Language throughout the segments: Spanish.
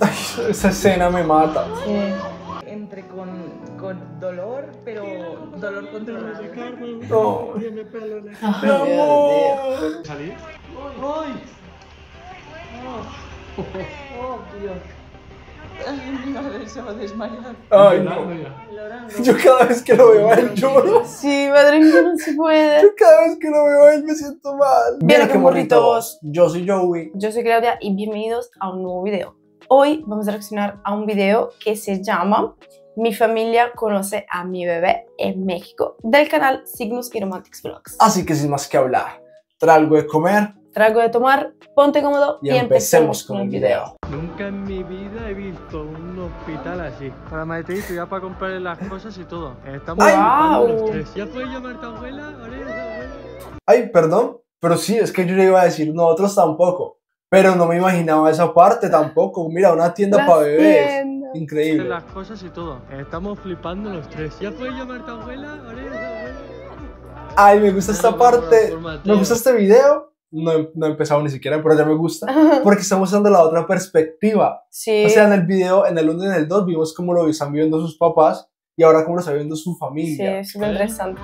Ay, esa escena me mata. Sí. Entre con, con dolor, pero dolor controlado. No. Ay, amor. ¿Salir? Oh, Dios. A ver, se va a desmayar. Ay, no. Yo cada vez que lo veo a él lloro. Sí, madre mía, no se puede. Yo cada vez que lo veo a él me siento mal. Mira qué morrito vos. Yo soy Joey. Yo soy Claudia y bienvenidos a un nuevo video. Hoy vamos a reaccionar a un video que se llama Mi familia conoce a mi bebé en México del canal Signus y Romantics Vlogs. Así que sin más que hablar, trae algo de comer Trago de tomar, ponte cómodo y, empecemos con el video. Nunca en mi vida he visto un hospital así. Para Maetito, ya para comprarle las cosas y todo. Estamos Ay. tres. ¿Ya puedes llamar a tu abuela? Ahora. Ay, perdón, pero sí, es que yo le iba a decir nosotros tampoco. Pero no me imaginaba esa parte tampoco. Mira, una tienda para bebés. tienda. Hacer Increíble. las cosas y todo. Estamos flipando los tres. ¿Ya puedes llamar a tu abuela? Ay, me gusta esta parte. Me gusta este video. No he, no he empezado ni siquiera, pero ya me gusta. Porque estamos dando la otra perspectiva. Sí. O sea, en el video, en el 1 y en el 2, vimos cómo lo están viviendo sus papás y ahora cómo lo está viviendo su Sí, familia. es súper interesante.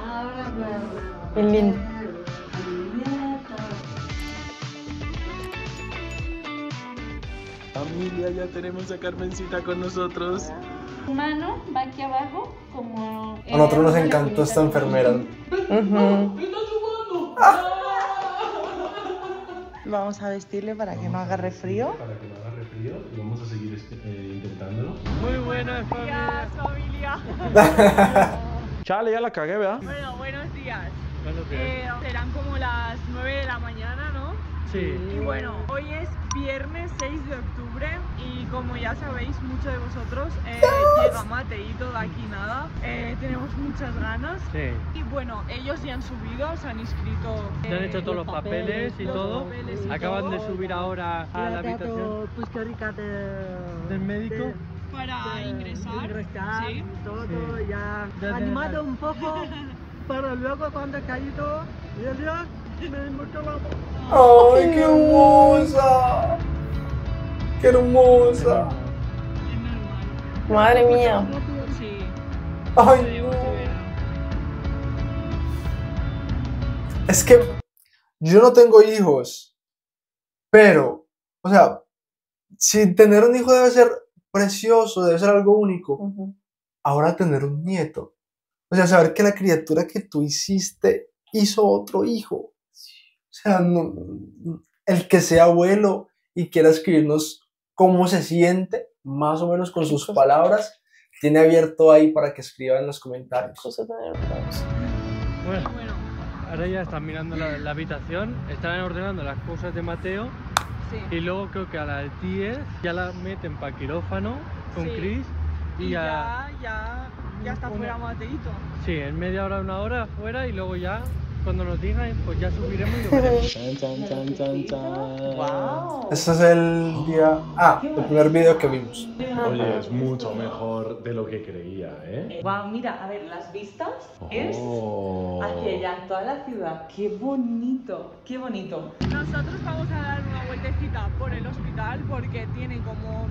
Qué lindo. Familia, ya tenemos a Carmencita con nosotros. mano va aquí abajo como... A nosotros nos encantó esta enfermera. Vamos a vestirle para que no agarre frío. para que no agarre frío y vamos a seguir este- eh, intentándolo. Muy buenas, familia. familia. Chale, ya la cagué, ¿verdad? Bueno, buenos días. Buenos días. Eh, serán como las 9 de la mañana. Sí. Y bueno, hoy es viernes 6 de octubre y como ya sabéis muchos de vosotros, eh, llega Mateito de aquí nada. Eh, tenemos muchas ganas. Sí. Y bueno, ellos ya han subido, se han inscrito. Ya han eh, hecho todos los papeles y los todo. papeles y Acaban todo de subir ahora a la habitación del médico. para ingresar. Sí. todo Sí. ya animado un poco, pero luego cuando he caído, Dios, Dios, ¡Ay, qué hermosa! ¡Qué hermosa! Madre mía. ¡Ay, no! Es que yo no tengo hijos, pero, o sea, si tener un hijo debe ser precioso, debe ser algo único, ahora tener un nieto. O sea, saber que la criatura que tú hiciste hizo otro hijo. O sea, no- el que sea abuelo y quiera escribirnos cómo se siente, más o menos con sus palabras, tiene abierto ahí para que escriba en los comentarios. Bueno, Bueno, ahora ya están mirando la, la habitación, están ordenando las cosas de Mateo sí. y luego creo que a las 10 ya la meten para quirófano con Sí. Chris y, Y ya, ya, ya, está Una- fuera Mateito. sí, en media hora, una hora afuera y luego ya cuando nos digan pues ya subiremos y lo veremos. Chan, chan, chan, chan, chan. ¡Wow! Este es el día. Ah, el primer video que vimos. Oye, es mucho mejor de lo que creía, ¿eh? Wow, mira, a ver, las vistas es Oh. hacia allá, toda la ciudad. ¡Qué bonito! ¡Qué bonito! Nosotros vamos a dar una vueltecita por el hospital porque tiene como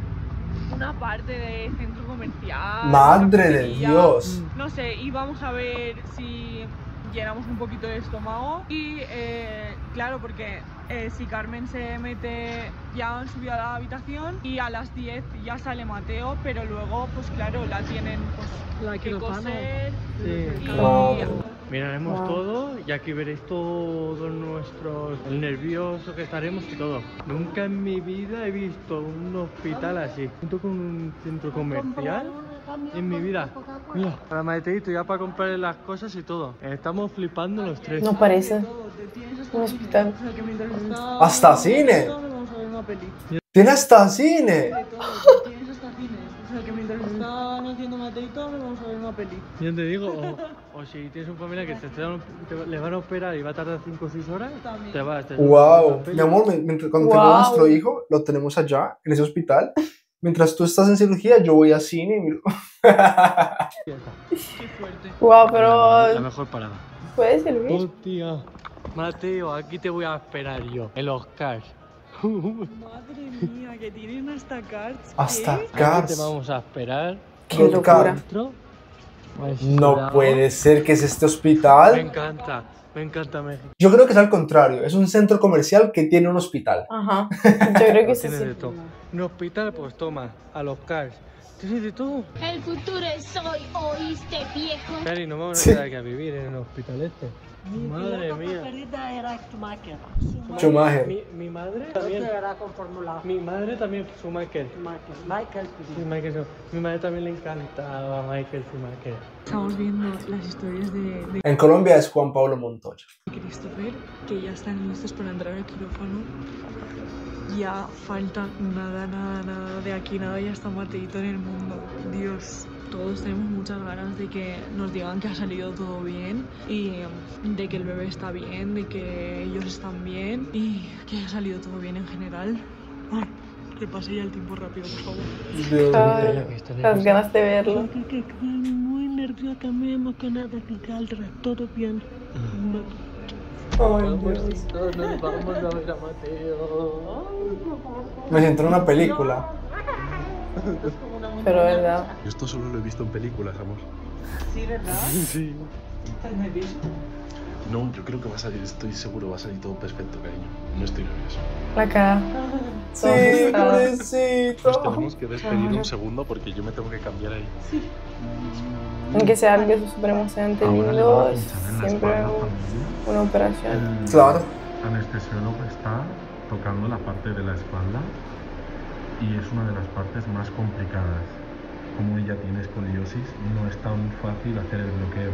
una parte de centro comercial. Madre de Dios. No sé, y vamos a ver si llenamos un poquito de estómago. Y eh, claro, porque eh, si Carmen se mete, ya han subido a la habitación y a las 10 ya sale Mateo, pero luego, pues claro, la tienen pues, La que coser. Sí. Y. Miraremos Wow. todo y aquí veréis todo nuestro el nervioso que estaremos y todo. Nunca en mi vida he visto un hospital así, junto con un centro comercial. En mi vida. Mira, para Mateito ya para comprarle las cosas y todo. Estamos flipando los tres. No parece un hospital. Hasta cine. Tiene hasta cine. De todo, tienes hasta cines. O sea, que mientras están haciendo Mateito, vamos a ver una peli. Yo te digo, o, o si tienes un familia que te, están- te- le van a operar y va a tardar 5 o 6 horas, También. te vas. Te Wow. Mi amor, mi- mientras, cuando Wow. tengamos nuestro hijo, lo tenemos allá, en ese hospital. Mientras tú estás en cirugía, yo voy a cine y miro. Qué fuerte. Wow, La pero mejor parada. puede servir. Hostia. Mateo, aquí te voy a esperar yo, el Oscar. Madre mía, que tienen hasta cards. Hasta ¿Qué? Aquí te vamos a esperar. Qué locura. Pues, No puede ser que es este Me hospital. encanta, me encanta México. Yo creo que es al contrario. Es un centro comercial que tiene un hospital. Ajá. Yo creo que sí. Un hospital, pues toma, a los cars. Tiene de todo. El futuro es hoy, ¿oíste, viejo? Cari, nos vamos a Sí. quedar aquí a vivir en el hospital este. Madre mía. preferida era Schumacher. Schumacher. Mi, mi madre también. era con Fórmula Mi madre también Schumacher. Schumacher. Michael Sí, Michael Schumacher. Mi madre también le encantaba Michael Schumacher. Estamos viendo las historias de, de En Colombia es Juan Pablo Montoya. Christopher, que ya están listos para entrar al quirófano. Ya falta nada, nada, nada de aquí, nada, ya está Mateito en el mundo. Dios, todos tenemos muchas ganas de que nos digan que ha salido todo bien y de que el bebé está bien, de que ellos están bien y que ha salido todo bien en general. Ay, que pase ya el tiempo rápido, por favor. Ay, las ganas de verlo. Que, que, que muy nerviosa, muy emocionada, que todo bien. Ay, Vamos, Dios. nos vamos a ver a Mateo. Me siento en una película. Pero verdad. Yo esto solo lo he visto en películas, amor. Sí, ¿verdad? Sí. ¿Estás nervioso? No, yo creo que va a salir, estoy seguro, va a salir todo perfecto, cariño. No estoy nervioso. La cara. Sí, asustado. Nos pobrecito. tenemos que despedir un segundo porque yo me tengo que cambiar ahí. Aunque sea algo súper emocionante, lindo, siempre una operación. El Claro. anestesiólogo está tocando la parte de la espalda y es una de las partes más complicadas. Como ella tiene escoliosis, no es tan fácil hacer el bloqueo.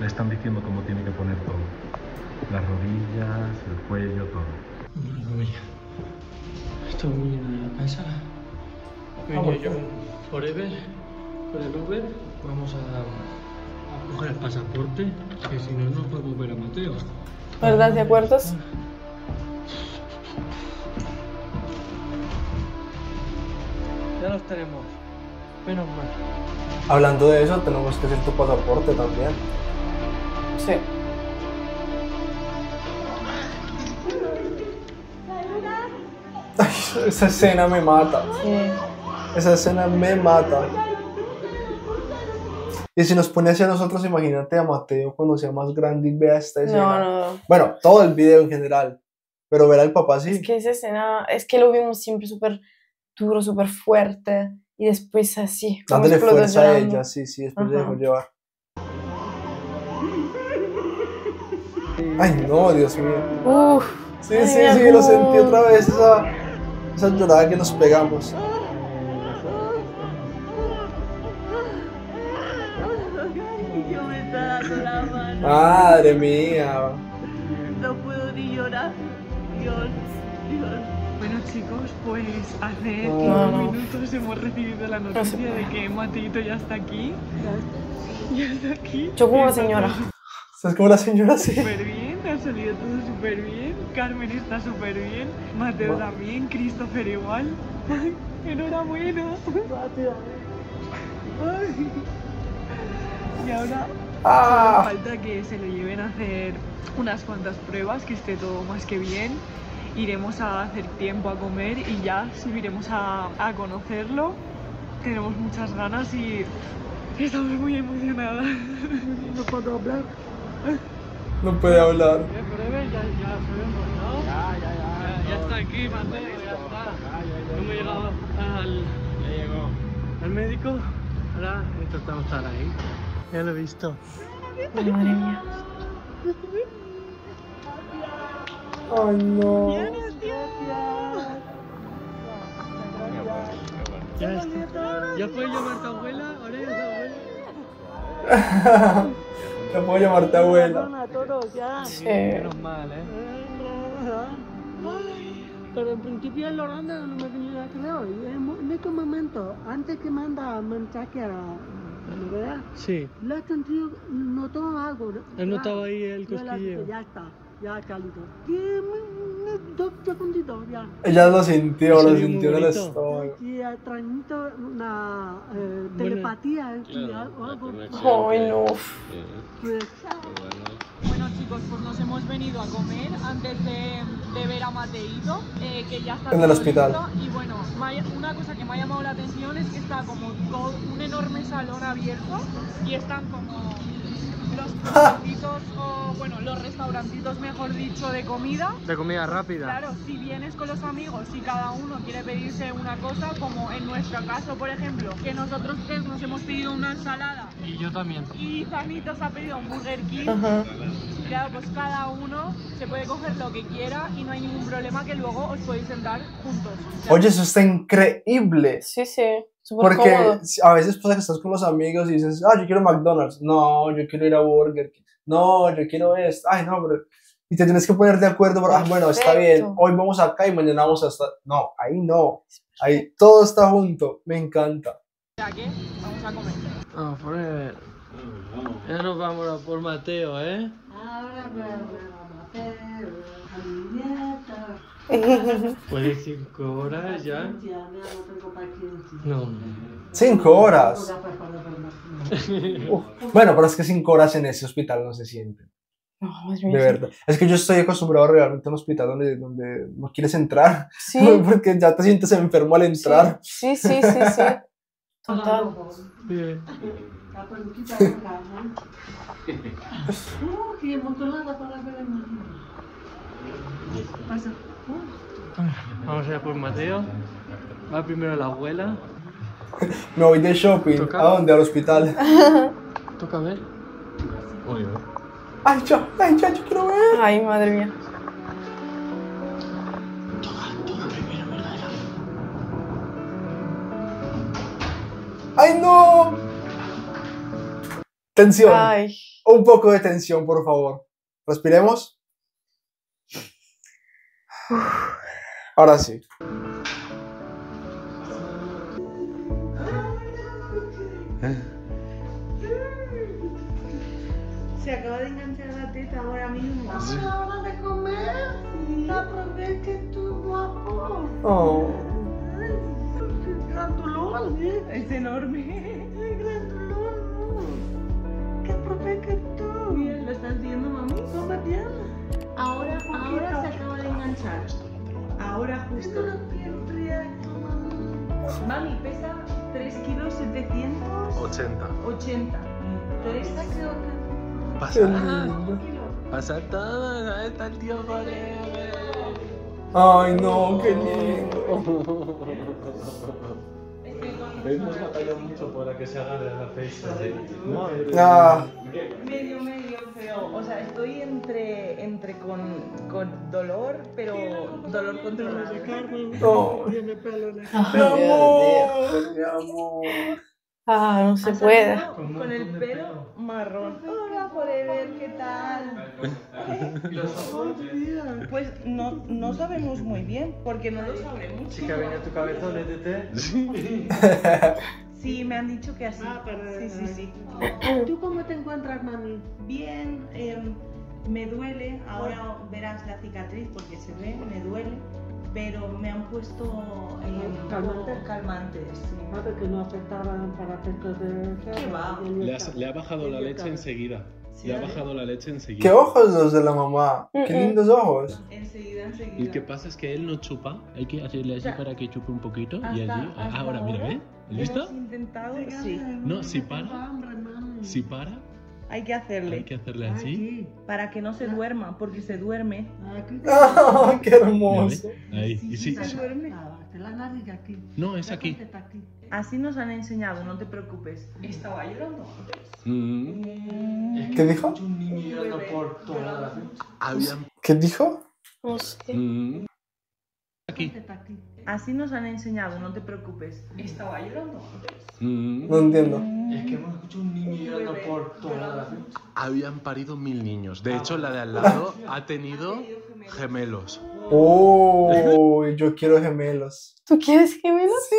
Le están diciendo cómo tiene que poner todo. Las rodillas, el cuello, todo. Madre mía. Estoy muy bien a la casa. Venía yo forever con el Uber. Vamos a, a coger el pasaporte, que si no, no podemos ver a Mateo. ¿Verdad? ¿De acuerdos? Ya los tenemos. Menos mal. Hablando de eso, tenemos que hacer tu pasaporte también. Sí. Ay, esa escena me mata. Sí. Esa escena me mata. Y si nos pone hacia nosotros, imagínate a Mateo cuando sea más grande y vea esta escena. No, no, no. Bueno, todo el video en general. Pero ver al papá así. Es que esa escena, es que lo vimos siempre súper duro, súper fuerte. Y después así, dándole fuerza a ella, sí, sí, después le Ajá. dejó llevar. Ay, no, Dios mío. Uf, Sí, Ay, sí, sí, lo sentí otra vez, esa, esa llorada que nos pegamos. Madre mía. No puedo ni llorar. Dios, Dios. Bueno chicos, pues hace No, unos no. minutos hemos recibido la noticia de que Mateito ya está aquí. Ya está aquí. yo como la señora. ¿Sabes cómo la señora así? Súper bien, salido todo súper bien. Carmen está súper bien. Mateo Ma- también, Christopher igual. Ay, Enhorabuena. Ay. Y ahora Ah. falta que se lo lleven a hacer unas cuantas pruebas, que esté todo más que bien. Iremos a hacer tiempo a comer y ya subiremos a, a conocerlo. Tenemos muchas ganas y estamos muy emocionadas. No puedo hablar. No puede hablar. Eh, ya, está aquí, Mateo, ya está. Hemos llegado al. Ya llegó. Al médico. Ahora intentamos estar ahí. Ya lo he visto. Ay, no. Ya está. ¿Ya puedes llamarte abuela? ¿Ahora ya es abuela? Te puedo llamarte abuela. Todos ya. Sí. Menos mal, ¿eh? Pero en principio Loranda no me tenía que ver hoy. En en este momento, antes que manda mensaje a la verdad, Sí. he sentido, notó algo. ¿Has notado ahí el cosquilleo? Ya está, ya está listo. ¿Qué? Dos segunditos ya. Ella lo sintió, lo sintió en el estómago. Y eh, una eh, telepatía algo. Ay, no. Pues, Bueno chicos, pues nos hemos venido a comer antes de, de ver a Mateito, eh, que ya está En el hospital. listo. Y bueno, una cosa que me ha llamado la atención es que está como todo un enorme salón abierto y están como los o bueno, los restaurantitos mejor dicho de comida. De comida rápida. Claro, si vienes con los amigos y cada uno quiere pedirse una cosa, como en nuestro caso, por ejemplo, que nosotros tres nos hemos pedido una ensalada Y yo también. y Zanito se ha pedido un Burger King, Ajá. Claro, pues cada uno se puede coger lo que quiera y no hay ningún problema que luego os podéis sentar juntos. Oye, eso está increíble. Sí, sí. Súper Porque cómodo. a veces pasa que estás con los amigos y dices, ah, yo quiero McDonald's. No, yo quiero ir a Burger King. No, yo quiero esto. Ay, no, pero. Y te tienes que poner de acuerdo. para, Ah, bueno, está bien. Hoy vamos acá y mañana vamos a estar. No, ahí no. Ahí todo está junto. Me encanta. O sea que vamos a comer. Vamos por ver. Ya nos vamos a por Mateo, ¿eh? ahora dieta. Pues cinco horas ya. No tengo paciencia. No. Cinco horas. Uf. Bueno, pero es que cinco horas en ese hospital no se sienten. No, madre De sí. verdad. Es que yo estoy acostumbrado realmente a un hospital donde, donde no quieres entrar. Sí, Porque ya te sientes enfermo al entrar. sí, sí, sí, sí. Total. Bien. La peluquita acá, ¿no? Uh, qué emocionada para ver el niño. Pasa. Uh. Vamos a ir a por Mateo. Va primero la abuela. Me voy de shopping. Toca. ¿A dónde? Al hospital. Toca ver. Oye, Ay, ya, ay, ya, yo quiero ver. Ay, madre mía. ¡Ay, no! Tensión. Ay. Un poco de tensión, por favor. Respiremos. Ahora sí. Se acaba de enganchar la teta ahora mismo. hora de comer. Aproveche tu guapo. Oh. Es enorme. Tú. Bien, ¿lo estás viendo, mami? Come bien. Ahora, ahora se acaba de enganchar. Ahora justo. Esto lo tiene prieto, mami. Mami, pesa 3 kilos 780. 80. 3 Pasa, Qué lindo. pasa todo, ahí está el tío Forever. Ay, no, qué lindo. Hemos batallado mucho para que se haga de la fecha. Madre Ah, Medio, medio feo. O sea, estoy entre, entre con, con dolor, pero dolor controlado. no. Tiene pelo de Mi amor, mi amor. Ah, no se puede. Con el pelo marrón. Hola, Forever, ¿qué tal? Pues no, no sabemos muy bien, porque no lo sabremos. Chica, venga tu cabeza, métete. Sí, me han dicho que así. Ah, Sí, sí, sí. ¿Tú cómo te encuentras, mami? Bien, em, me duele, ahora verás la cicatriz porque se ve, me duele, pero me han puesto ¿Calmantes? calmantes, sí. Sabe que no afectaban para efectos de... ¿Qué va? Le, has- le ha bajado la leche enseguida. Le ha bajado la leche enseguida. Qué ojos los de la mamá. Qué lindos ojos. Enseguida, enseguida. Y lo que pasa es que él no chupa, hay que hacerle así O sea, para que chupe un poquito y hasta- allí. hasta ahora, mira, ¿eh? ¿Has visto? Hemos intentado, sí. No, si para. Si para, Hay que hacerle hay que hacerle así. para que no se duerma, porque se duerme. Ah, qué Mira, hermoso. ¿ve? Ahí. Y sí, Se sí. duerme. la nariz aquí. No, es aquí. Así nos han enseñado, no te preocupes. Estaba llorando antes. Mm. ¿Qué dijo? ¿Qué dijo? No sé. Mm. Aquí. Así nos han enseñado, no te preocupes. Estaba llorando antes. Mm. No entiendo. Es que hemos escuchado un niño llorando por toda la Habían parido mil niños. De hecho, la de al lado ha tenido gemelos. Oh, yo quiero gemelos. ¿Tú quieres gemelos? Sí.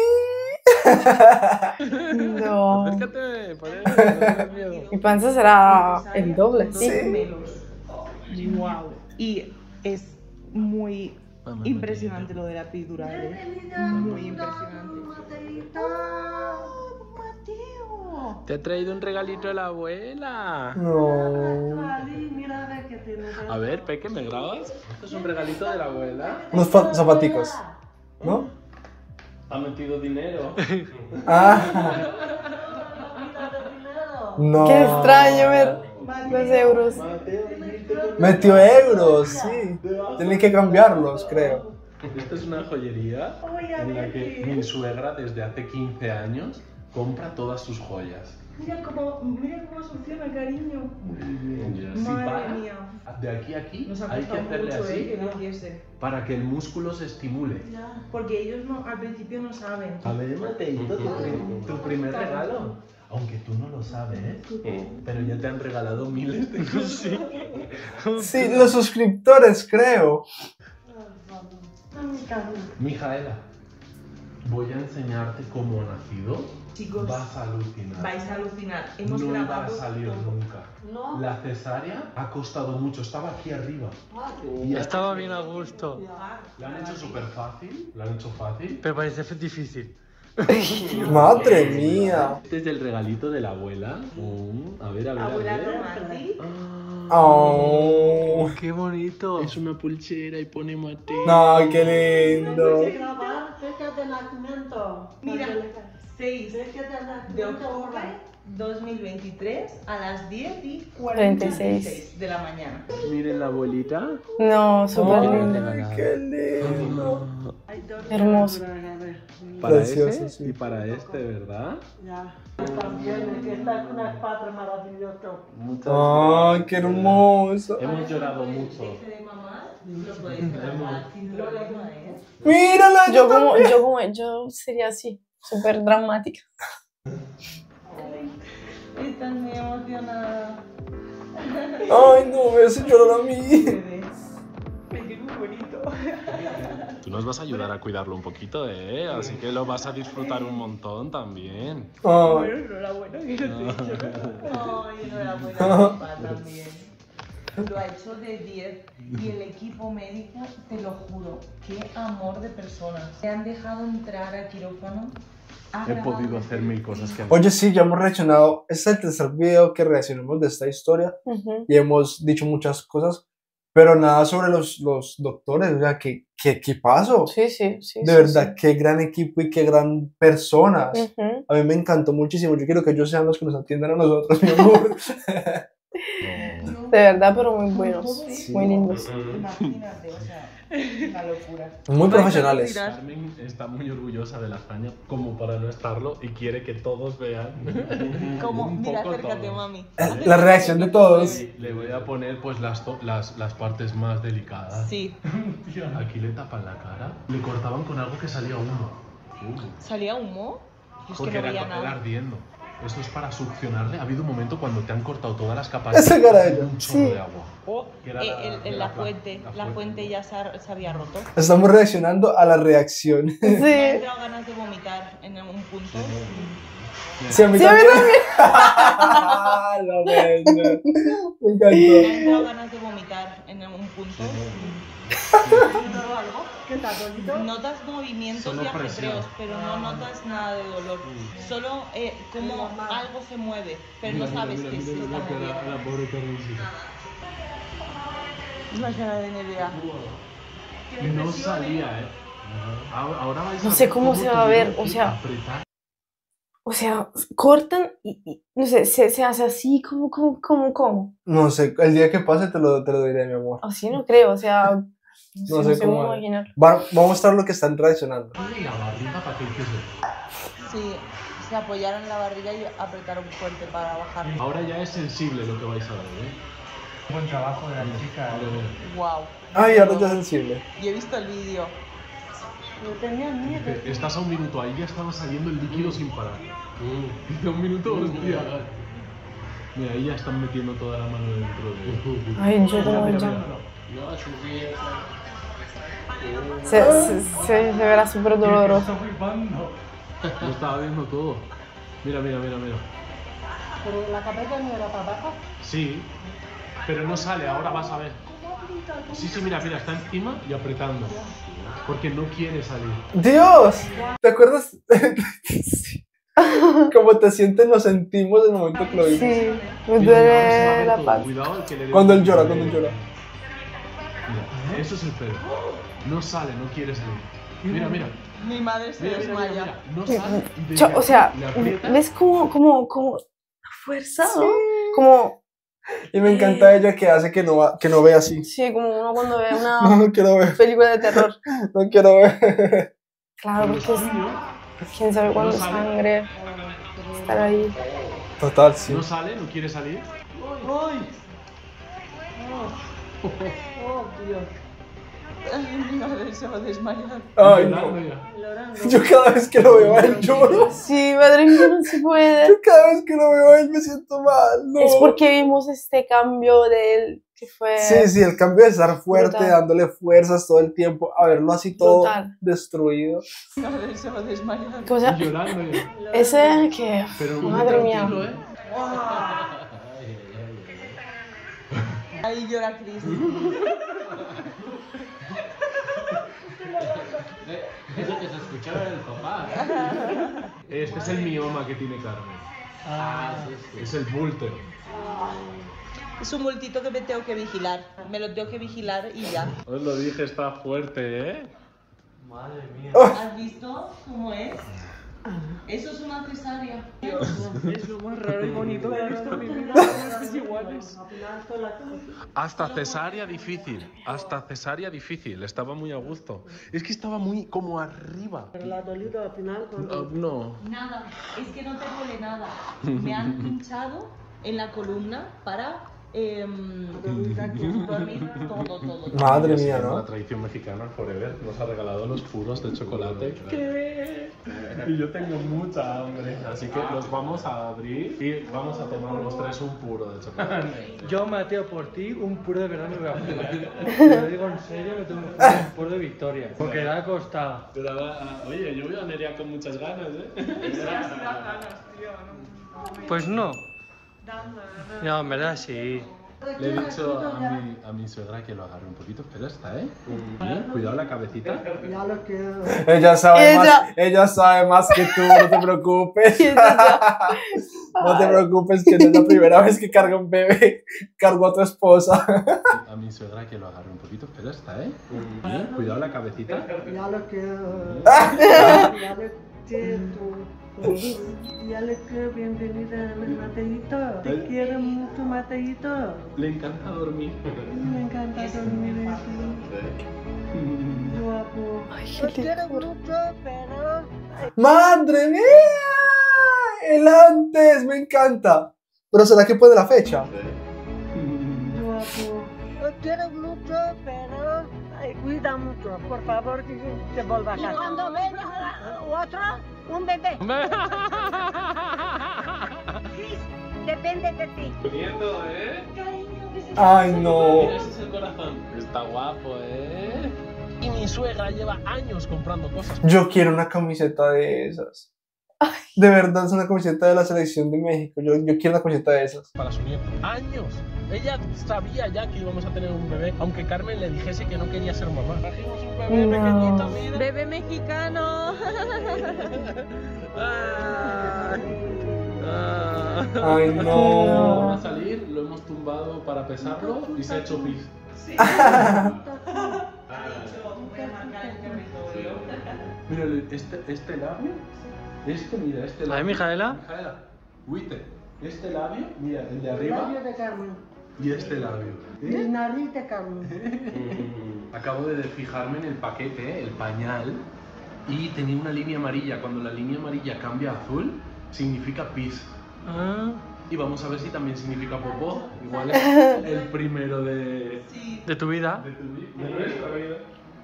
No. Acércate, por ahí, no tengas miedo. Mi panza será el doble. Sí. gemelos. Wow. Y es muy impresionante lo de la epidural. ¿eh? Muy impresionante. Mateo. Te ha traído un regalito de la abuela. No. A ver Peque, ¿me grabas? Esto es un regalito de la abuela. Unos zapaticos. ¿No? Ha metido dinero. Ah. No. Qué extraño ver los euros. Metió euros, sí. Tienen que cambiarlos, creo. Esta es una joyería en la que mi suegra desde hace 15 años compra todas sus joyas. Mira cómo, mira cómo funciona, cariño. Si Madre para, mía. de aquí a aquí Nos ha hay que hacerle mucho, así ¿eh? Que no para que el músculo se estimule. Porque ellos no, al principio no saben. A ver, Mateito, tu, tu primer regalo. Aunque tú no lo sabes, pero ya te han regalado miles de cosas. Sí, los suscriptores, creo. Mijaela, voy a enseñarte cómo ha nacido. Chicos, Vas a alucinar. vais a alucinar. Hemos no iba a salir todo. nunca. No. La cesárea ha costado mucho, estaba aquí arriba. Ah, Y Estaba bien a gusto, La han hecho súper fácil, la han hecho fácil. pero parece difícil. Madre mía. Este es el regalito de la abuela. Mm, a ver, a ver, Abuela a ver. Tomati. Oh. ¡Qué bonito! Es una pulsera y pone Mateo. No, qué lindo. que grabar fecha de nacimiento. Mira, 6 Fecha de octubre 2023 a las 10 y 46 46 de la mañana. Miren la abuelita. No, súper lindo. Ay, qué lindo. Hermoso. Para Precioso, ese sí. y para este, ¿verdad? Ya. También, es que está con una padre maravilloso. Ay, qué hermoso. Hemos llorado mucho. ¿eh? Mírala. Yo como, yo como, yo sería así, súper dramática. Estás muy emocionada. Ay, no, me hace llorar a mí. Que es muy bonito. Tú nos vas a ayudar a cuidarlo un poquito, ¿eh? Así que lo vas a disfrutar un montón también. Ay. Bueno, enhorabuena, que no te he dicho. Ay, enhorabuena, papá también. Lo ha hecho de 10 y el equipo médico, te lo juro, qué amor de personas. Te han dejado entrar al quirófano. Ha He podido hacer mil cosas que Oye, sí, ya hemos reaccionado. Este es el tercer video que reaccionamos de esta historia Ujú. y hemos dicho muchas cosas, pero nada sobre los, los doctores. O sea, qué, qué equipazo. Sí, sí, sí. De sí, verdad, qué gran equipo y qué gran personas. sí. Ujú. A mí me encantó muchísimo. Yo quiero que ellos sean los que nos atiendan a nosotros, mi amor. De verdad, pero muy buenos, Sí. muy lindos. Imagínate, o sea, una locura. Muy profesionales. Carmen está muy orgullosa de la hazaña como para no estarlo y quiere que todos vean. Como, un mira, poco acércate, todo. mami. La reacción de todos. Le voy a poner pues las, las, las partes más delicadas. Sí, Aquí le tapan la cara. Le cortaban con algo que salía humo. ¿salía humo? Yo es que Porque no era veía él nada. ardiendo. Esto es para succionarle. Ha habido un momento cuando te han cortado todas las capas Esa cara de un chorro Sí. de agua. Oh, Que era eh, la- el- la la fuente, la la fuente. fuente ya se, ha- se había roto. Estamos reaccionando a la reacción. Me han Sí. entrado ganas de vomitar en un punto. Sí, a mí Sí, a mí también. La buena. Me Me encantó. han entrado ganas de vomitar en un punto. ¿Notado algo? ¿Qué tal, bonito? Notas movimientos Solo y ajetreos, pero no notas nada de dolor. Solo eh, como algo se mueve, pero no sabes que se está moviendo. La cara de Nerea. No salía, ¿eh? Ahora, No a sé ver cómo se va a ver, o sea-. O sea, cortan y, y, no sé, se, se hace así, como, como, como, como. No sé, el día que pase te lo, te lo diré, mi amor. Así no creo, o sea, no, No sé, cómo. Va- vamos a mostrar lo que están reaccionando. Y la barriga para que hiciese. Sí, se apoyaron en la barriga y apretaron fuerte para bajar. Ahora ya es sensible lo que vais a ver, ¿eh? Buen trabajo de la chica. Vale, vale. Wow. Ay, ahora ya es sensible. Y he visto el vídeo. Yo tenía miedo. Estás a un minuto, ahí ya estaba saliendo el líquido sin parar. Dice un minuto, hostia. Mira, ahí ya están metiendo toda la mano dentro de. Ay, yo Mira, como mira, ya. Mira. Se, se, se, se verá súper doloroso. Lo estaba viendo todo. Mira, mira, mira, mira. Pero la cabeza no era para abajo. Sí, pero no sale, ahora vas a ver. Sí, sí, mira, mira, está encima y apretando. Porque no quiere salir. Dios, ¿te acuerdas? Cómo te sientes, lo sentimos en el momento que lo vimos. Sí, me duele la se va a ver todo. paz. Cuidado el que le dé Cuando él llora, cuando él llora. Mira, eso es el pedo. No sale, no quiere salir. Mira, mira. Mi madre se Mira, mira, mira, desmaya. mira. No sale. y o sea. ¿ves como, como, como fuerza, no? Como, Y me encanta ella que hace que no, va- que no vea así. sí, como uno cuando ve No, una no quiero ver, película de terror. no quiero ver. Claro, porque es, quién sabe cuándo sale. sangre estar ahí. Total, sí. No sale, no quiere salir. Oh, Dios. Se va a desmayar. Ay, Llorando no. Yo cada vez que lo veo a él lloro. Sí, madre mía, no se puede. Yo cada vez que lo veo a él me siento mal. No. Es porque vimos este cambio de él, que fue... Sí, sí, el cambio de estar fuerte, Brutal. dándole fuerzas todo el tiempo, a verlo así todo Brutal. destruido. Madre se va a desmayar. ¿Cómo se llama? Llorando ya. Ese que... Pero Madre mía. ¿eh? Ahí llora Eso que se escuchaba en el papá. Este es el mioma que tiene Carmen. Ah, sí, sí. Es el búltero. Es un multito que me tengo que vigilar. Me lo tengo que vigilar y ya. Os lo dije, está fuerte, ¿eh? Madre mía. ¿Has visto cómo es? Eso es una cesárea. Es lo más raro y bonito que he visto en mi vida. Todos iguales. Hasta cesárea difícil. Hasta cesárea difícil. Estaba muy a gusto. Es que estaba muy como arriba. Pero la ha dolido al final cuando... No. Nada, es que no te duele nada. Me han pinchado en la columna para em, dormir todo, todo. Madre Sí, mía, La ¿no? tradición mexicana Forever nos ha regalado los puros de chocolate. ¿Qué? Y yo tengo mucha hambre. Así que los vamos a abrir y vamos a tomar los tres un puro de chocolate. Yo, Mateo, por ti, un puro de verdad me voy a jugar. Te lo digo en serio, me tengo que jugar un puro de victoria. Porque le ha costado. Pero, ah, oye, yo voy a Nerea con muchas ganas, ¿eh? Pues no. No, en verdad sí. Le he dicho a mi, a mi suegra que lo agarre un poquito, pero está, ¿eh? Bien, Cuidado la cabecita. Ya lo quiero. Ella sabe Ella- más, ella sabe más que tú, no te preocupes. No te preocupes que no es la primera vez que carga un bebé, cargo a tu esposa. A mi suegra que lo agarre un poquito, pero está, ¿eh? Bien, Cuidado la cabecita. Ya lo quiero. Ya lo Ya le quiero. Bienvenida, Mateito. Te quiero mucho, Mateito. Le encanta dormir. Me encanta dormir Guapo. Lo quiero mucho, pero... ¡Madre mía! El antes, me encanta. Pero ¿será que puede la fecha? Guapo. Lo quiero mucho, pero... Cuida mucho, por favor, que se vuelva a Y casa. cuando venga otro, un bebé. Chris, depende de ti. Poniendo, ¿eh? Ay, no. Mira, ese es el corazón. Está guapo, ¿eh? Y mi suegra lleva años comprando cosas. Yo quiero una camiseta de esas. De verdad, es una camiseta de la selección de México. Yo, yo quiero una camiseta de esas. para su nieto. ¡Años! Ella sabía ya que íbamos a tener un bebé, aunque Carmen le dijese que no quería ser mamá. Trajimos un bebé No. pequeñito, mira. Bebé mexicano. Ay, no. Va a salir, lo hemos tumbado para pesarlo y se ha hecho pis. Mira, este, este labio, este, mira, este labio. ¿A ver, Mijaela? Mijaela, uite, este labio, mira, el de arriba Labio de Carmen. y este labio. Mi nariz de Carmen. Acabo de fijarme en el paquete, el pañal, y tenía una línea amarilla. Cuando la línea amarilla cambia a azul, significa pis. Ah, Y vamos a ver si también significa popó. Igual es el primero de, de tu vida. de, tu vi- de nuestra vida.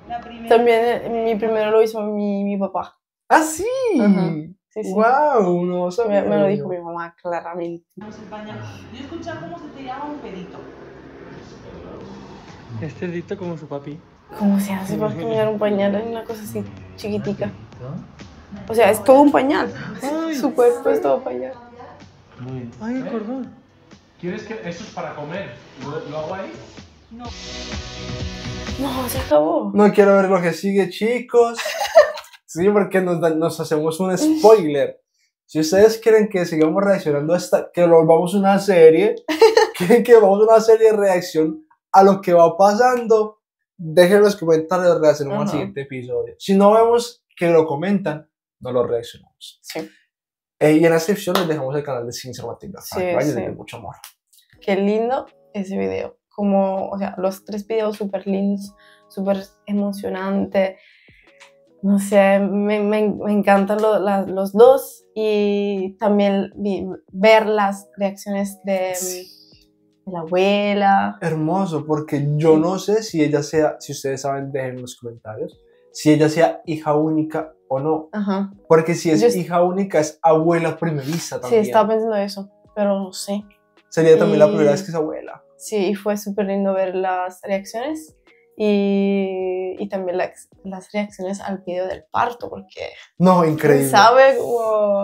La primera. También eh, mi primero lo hizo mi, mi papá. ¡Ah, sí! Ajá. Sí, sí. ¡Wow! No Me, sabía. me lo dijo mi mamá, claramente. Yo he escuchado cómo se te llama un pedito. Este dito como su papi. ¿Cómo se hace para cambiar un pañal? Hay una cosa así chiquitica. O sea, es todo un pañal. Su cuerpo es todo pañal. Muy Ay, el cordón. ¿Quieres que eso es para comer? ¿Lo, lo hago ahí? No. No, se acabó. No quiero ver lo que sigue, chicos. Sí, porque nos, nos hacemos un spoiler. Si ustedes quieren que sigamos reaccionando a esta, que volvamos una serie, quieren que volvamos una serie de reacción a lo que va pasando, dejen en los comentarios, reaccionamos al siguiente episodio. Si no vemos que lo comentan, no lo reaccionamos. Sí. Eh, y en la descripción les dejamos el canal de Cinematography para Sí, sí. mucho amor. Qué lindo ese video. Como, o sea, los tres videos súper lindos, súper emocionante. No sé, me, me, me encantan lo- la- los dos y también vi- ver las reacciones de, de la abuela. hermoso, porque yo no sé si ella sea, si ustedes saben, dejen en los comentarios, si ella sea hija única o no. Ajá. Porque si es Yo hija única, es abuela primeriza Sí, también. estaba pensando eso, pero no sé. Sería también la y- primera vez que es abuela. Sí, y fue súper lindo ver las reacciones y, y también las- las reacciones al video del parto, porque No, increíble. sabe.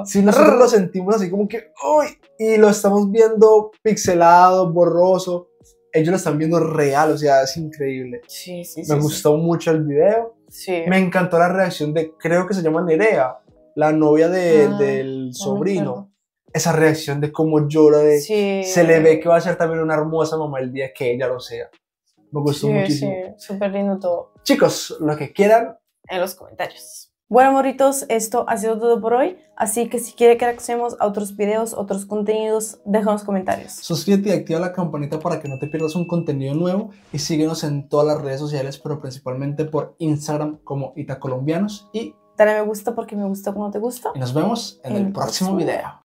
Si nosotros lo sentimos así como que, uy, y lo estamos viendo pixelado, borroso, ellos lo están viendo real, o sea, es increíble. Sí, sí, Me sí, sí. gustó mucho el video. Sí. Me encantó la reacción de, creo que se llama Nerea, la novia de- Ah, del me sobrino. Esa reacción de cómo llora, de, Sí. se le ve que va a ser también una hermosa mamá el día que ella lo sea. Me gustó Sí, muchísimo. sí, súper lindo todo. Chicos, lo que quieran, En los comentarios. Bueno, moritos, esto ha sido todo por hoy. Así que si quiere que reaccionemos a otros videos, otros contenidos, deja en los comentarios. suscríbete y activa la campanita para que no te pierdas un contenido nuevo y síguenos en todas las redes sociales, pero principalmente por Instagram como Itacolombianos y, Dale me gusta porque me gusta cuando te gusta. y nos vemos en el, próximo video.